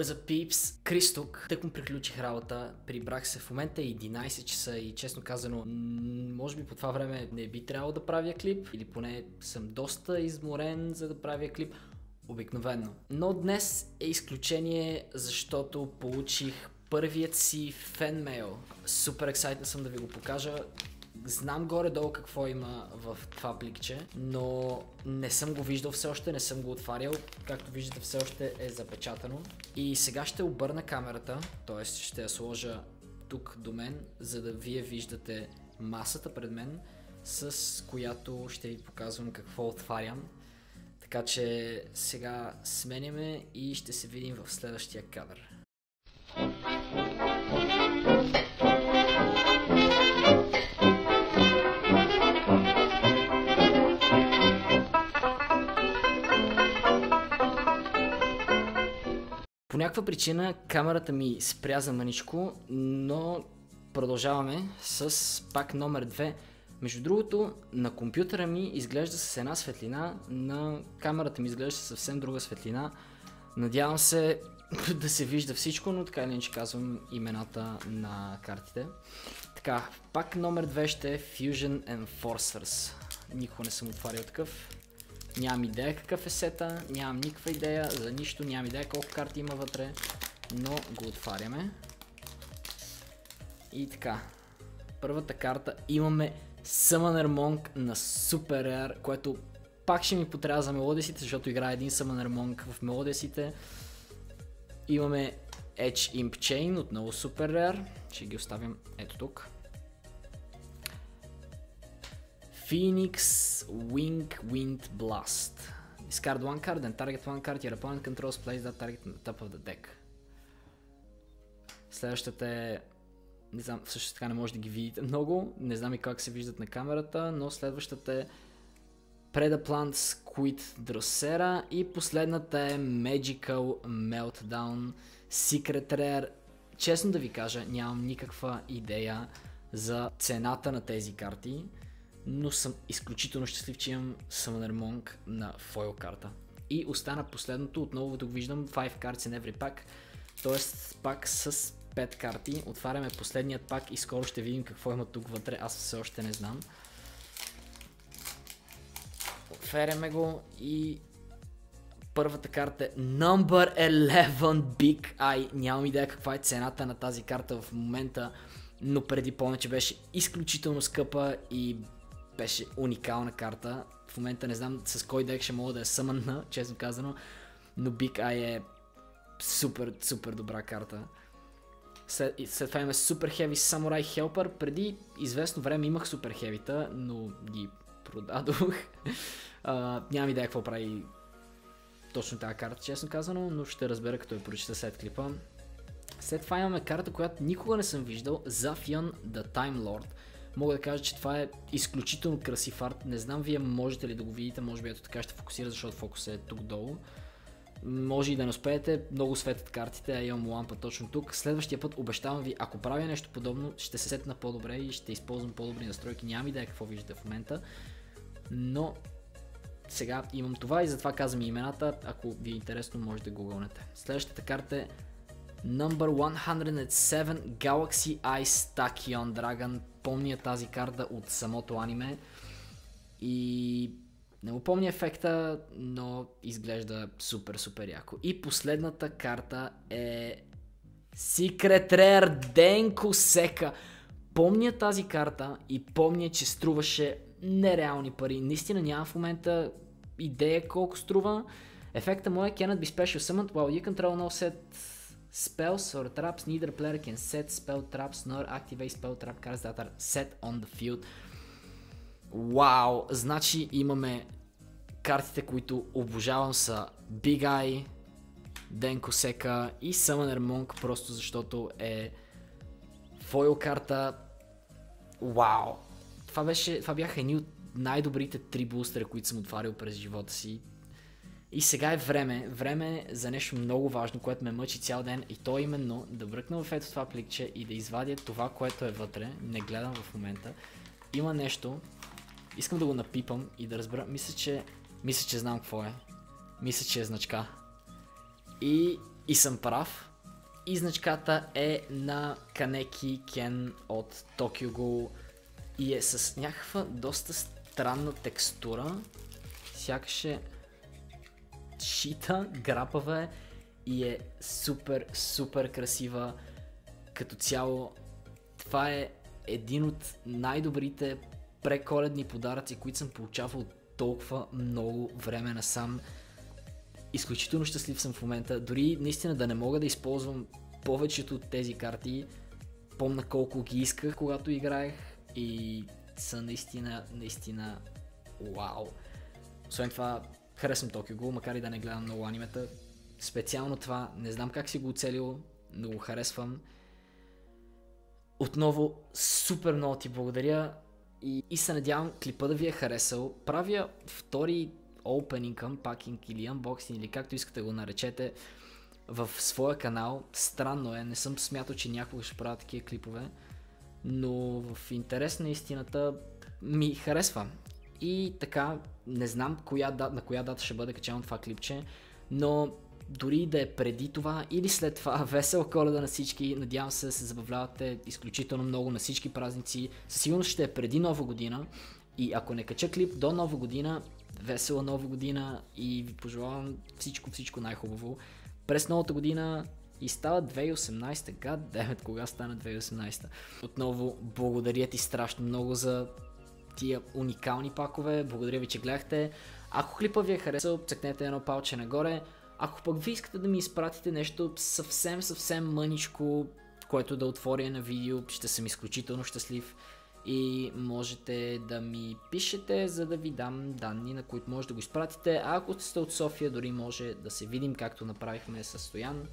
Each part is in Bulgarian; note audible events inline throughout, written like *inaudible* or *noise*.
за пипс, Кристок, тък му приключих работа, прибрах се в момента е 11 часа и честно казано, може би по това време не би трябвало да правя клип или поне съм доста изморен за да правя клип, обикновенно. Но днес е изключение, защото получих първият си фенмейл. Супер ексайтен съм да ви го покажа. Знам горе-долу какво има в това пликче, но не съм го виждал все още, не съм го отварял. Както виждате все още е запечатано. И сега ще обърна камерата, т.е. ще я сложа тук до мен, за да вие виждате масата пред мен, с която ще ви показвам какво отварям. Така че сега сменяме и ще се видим в следващия кадър. По някаква причина камерата ми спря за маничко, но продължаваме с пак номер 2. Между другото, на компютъра ми изглежда с една светлина, на камерата ми изглежда съвсем друга светлина. Надявам се *laughs* да се вижда всичко, но така или иначе казвам имената на картите. Така, пак номер 2 ще е Fusion Enforcers. Никога не съм отварял такъв. Нямам идея какъв е сета, нямам никаква идея за нищо, нямам идея колко карти има вътре, но го отваряме. И така, първата карта имаме Summoner Monk на Super Rare, което пак ще ми потрябва за мелодисите, защото играе един Summoner Monk в мелодисите. Имаме Edge Imp Chain, отново Super Rare, ще ги оставим ето тук. Phoenix Wing Wind Blast. Discard one card, then target one card your opponent controls, place that target on the top of the deck. Следващата е... Не знам, също така не може да ги видите много, не знам и как се виждат на камерата, но следващата е Predaplant Squid Drosera и последната е Magical Meltdown Secret Rare. Честно да ви кажа, нямам никаква идея за цената на тези карти но съм изключително щастлив, че имам Summoner Monk на фойл карта. И остана последното, отново тук виждам 5 cards in every pack, т.е. пак с 5 карти. Отваряме последният пак и скоро ще видим какво има тук вътре, аз все още не знам. Отваряме го и първата карта е Number 11 Big Eye. Нямам идея каква е цената на тази карта в момента, но преди повече беше изключително скъпа и беше уникална карта. В момента не знам с кой дек ще мога да я съмънна, *laughs* честно казано, но Big Eye е супер, супер добра карта. След, след това имаме Super Heavy Samurai Helper. Преди известно време имах Super Heavy-та, но ги продадох. *laughs* uh, нямам идея какво прави точно тази карта, честно казано, но ще разбера като я прочита след клипа. След това имаме карта, която никога не съм виждал, Zafion the Time Lord мога да кажа, че това е изключително красив арт. Не знам вие можете ли да го видите, може би ето така ще фокусира, защото фокусът е тук долу. Може и да не успеете, много светят картите, а имам лампа точно тук. Следващия път обещавам ви, ако правя нещо подобно, ще се сетна по-добре и ще използвам по-добри настройки. Нямам идея какво виждате в момента, но сега имам това и затова казвам и имената. Ако ви е интересно, може да гугълнете. Следващата карта е Number 107 Galaxy Ice Tachyon Dragon. Помня тази карта от самото аниме. И не му помня ефекта, но изглежда супер, супер яко. И последната карта е Secret Rare Denko Seka. Помня тази карта и помня, че струваше нереални пари. Наистина няма в момента идея колко струва. Ефекта му е cannot be special summoned while you control no set Spells or traps, neither player can set spell traps nor activate spell trap cards that are set on the field. Вау! Значи имаме картите, които обожавам са Big Eye, Денко Сека и Summoner Monk, просто защото е фойл карта. Вау! Това, беше, това бяха едни от най-добрите три бустера, които съм отварил през живота си. И сега е време, време за нещо много важно, което ме мъчи цял ден и то е именно да бръкна в ето това пликче и да извадя това, което е вътре. Не гледам в момента. Има нещо, искам да го напипам и да разбера. Мисля, че, мисля, че знам какво е. Мисля, че е значка. И И съм прав. И значката е на Канеки Кен от Tokyo Ghoul и е с някаква доста странна текстура. Сякаш е шита, грапава е и е супер, супер красива. Като цяло, това е един от най-добрите преколедни подаръци, които съм получавал толкова много време насам. Изключително щастлив съм в момента. Дори наистина да не мога да използвам повечето от тези карти. Помна колко ги исках, когато играех и са наистина, наистина вау. Освен това, харесвам Tokyo Ghoul, макар и да не гледам много анимета. Специално това, не знам как си го оцелил, но го харесвам. Отново, супер много ти благодаря и, и се надявам клипа да ви е харесал. Правя втори opening, unpacking или unboxing или както искате го наречете в своя канал. Странно е, не съм смятал, че някога ще правя такива клипове, но в интерес на истината ми харесва. И така, не знам коя, на коя дата ще бъде качено това клипче, но дори да е преди това или след това, *laughs* весела коледа на всички, надявам се да се забавлявате изключително много на всички празници, със сигурност ще е преди нова година и ако не кача клип до нова година, весела нова година и ви пожелавам всичко, всичко най-хубаво. През новата година и става 2018. Гад, девет, кога стана 2018? Отново благодаря ти страшно много за тия уникални пакове. Благодаря ви, че гледахте. Ако клипа ви е харесал, цъкнете едно палче нагоре. Ако пък ви искате да ми изпратите нещо съвсем, съвсем мъничко, което да отворя на видео, ще съм изключително щастлив и можете да ми пишете, за да ви дам данни, на които може да го изпратите. А ако сте от София, дори може да се видим, както направихме с Стоян.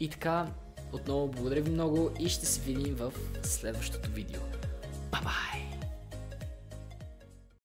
И така, отново благодаря ви много и ще се видим в следващото видео. Бай-бай!